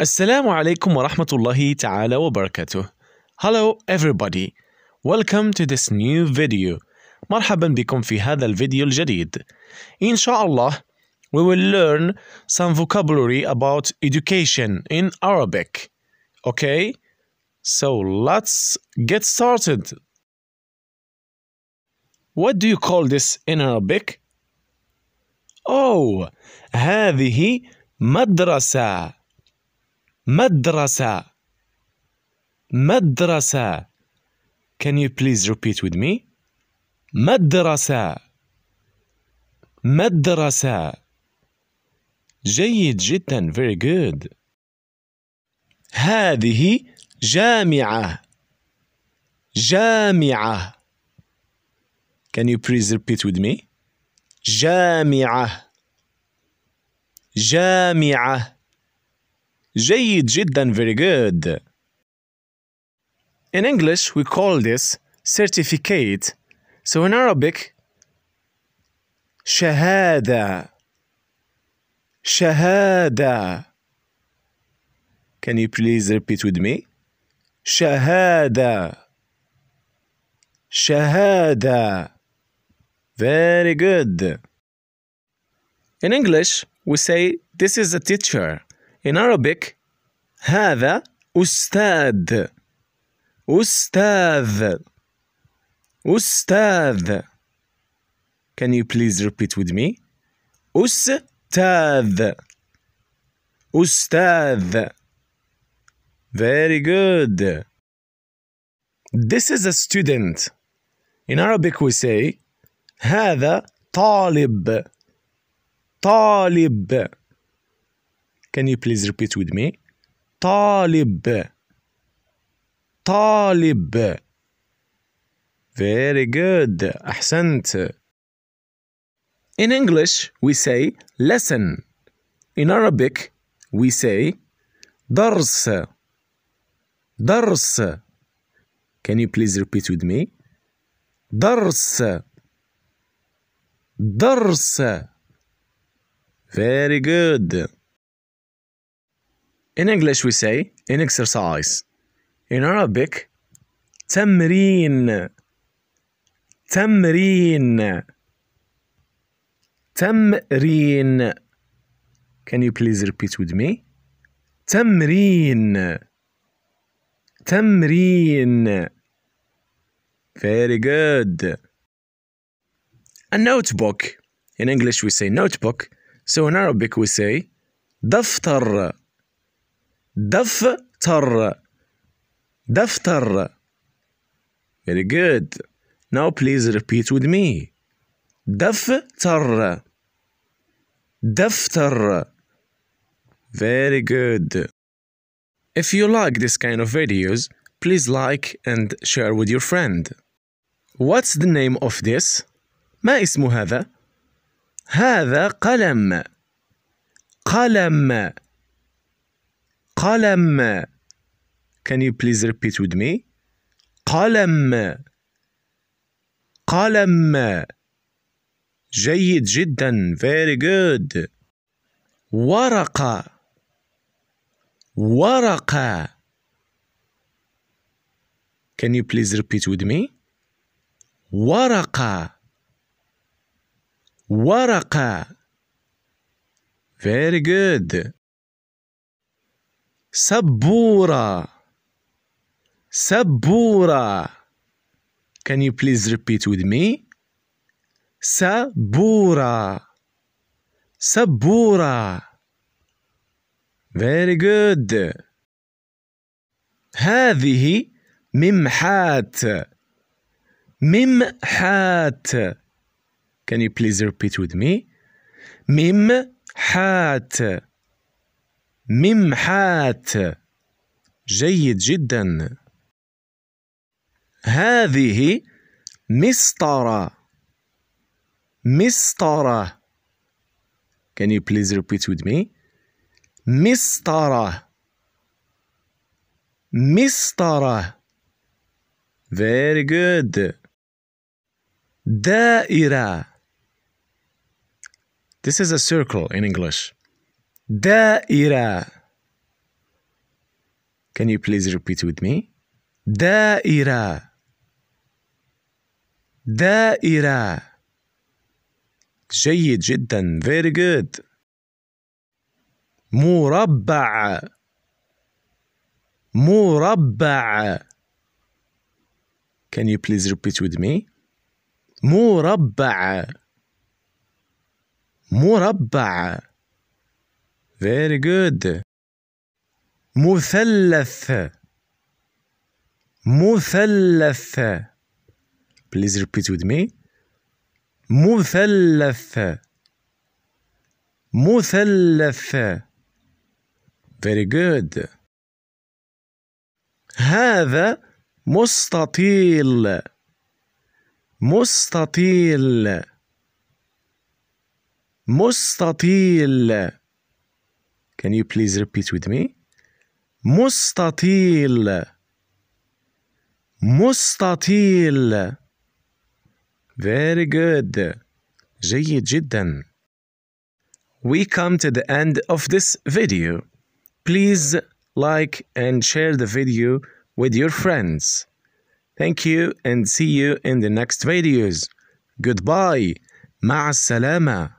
السلام عليكم ورحمة الله تعالى وبركاته. Hello everybody. Welcome to this new video. مرحبا بكم في هذا الفيديو الجديد. إن شاء الله we will learn some vocabulary about education in Arabic. Okay? So let's get started. What do you call this in Arabic? Oh, هذه مدرسة. مدرسة. مدرسة. Can you please repeat with me? مدرسة. مدرسة. جيد جدا. Very good. هذه جامعة. جامعة. Can you please repeat with me? جامعة. جامعة. جيد جدا. Very good. In English, we call this certificate. So in Arabic, شهادة. شهادة. Can you please repeat with me? شهادة. شهادة. Very good. In English, we say this is a teacher. In Arabic, هذا أستاذ. أستاذ. أستاذ. Can you please repeat with me? أستاذ. أستاذ. Very good. This is a student. In Arabic we say هذا طالب. طالب. Can you please repeat with me? طالب. طالب. Very good. أحسنت. In English, we say lesson. In Arabic, we say درس. درس. Can you please repeat with me? درس. درس. Very good. In English, we say in exercise. In Arabic, تمرين. تمرين. تمرين. Can you please repeat with me? تمرين. تمرين. Very good. A notebook. In English we say notebook. So in Arabic we say دفتر. دفتر. دفتر. Very good. Now please repeat with me. دفتر. دفتر. Very good. If you like this kind of videos, please like and share with your friend. What's the name of this? ما اسم هذا؟ هذا قلم. قلم. قلم. Can you please repeat with me? قلم. قلم. جيد جدا. Very good. ورقة. ورقة. Can you please repeat with me? ورقة. ورقة. Very good. سبورة. سبورة. Can you please repeat with me? سبورة. سبورة. Very good. هذه ممحات. ممحات. Can you please repeat with me? ممحات. ممحات. جيد جدا. هذه مسطرة. مسطرة. Can you please repeat with me? مسطرة. مسطرة. Very good. دائرة. This is a circle in English. دائرة. Can you please repeat with me? دائرة دائرة جيد جدا very good مربع مربع Can you please repeat with me? مربع مربع very good. مثلث. مثلث. Please repeat with me. مثلث. مثلث. Very good. هذا مستطيل. مستطيل. مستطيل. Can you please repeat with me? مستطيل مستطيل Very good جيد جدا We come to the end of this video. Please like and share the video with your friends. Thank you and see you in the next videos. Goodbye. مع السلامة.